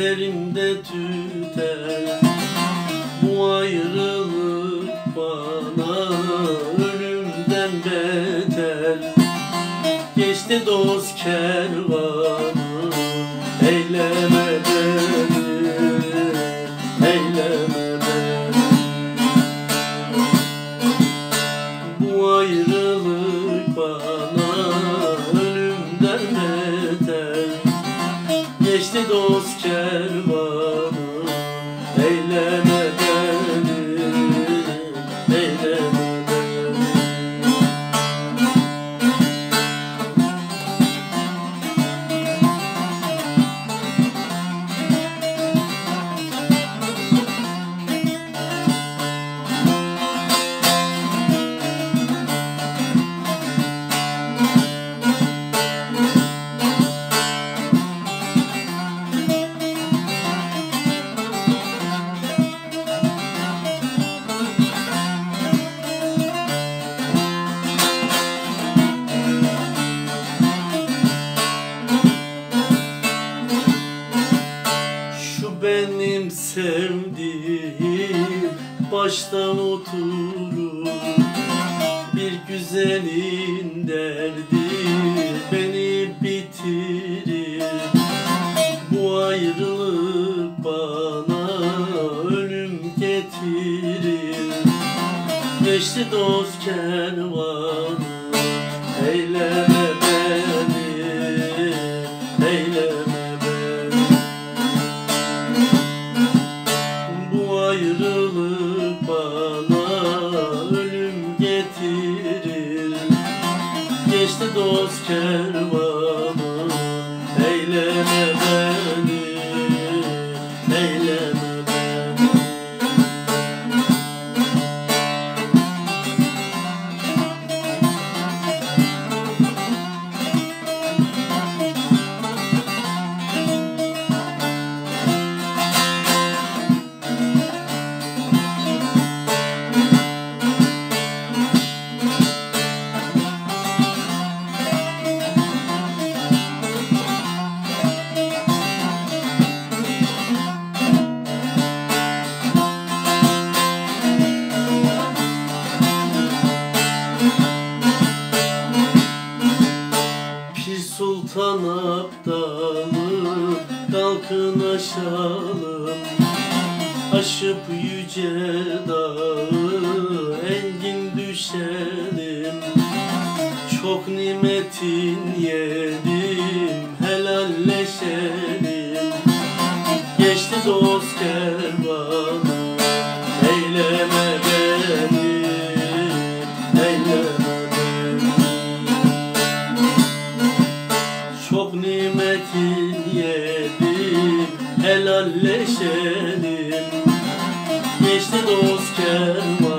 serimde tüter Bu ayrılık bana ölümden beter. Geçti dost kervanı eyleme sevdiğim başta oturur Bir güzelin derdi beni bitirir. Bu ayrılık bana ölüm getirir. Geçti dost kervanı Eyleme dost kervanı kalkın aşalım Aşıp yüce dağı engin düşelim. Çok nimetin yedim Helalleşelim Geçti dost kervan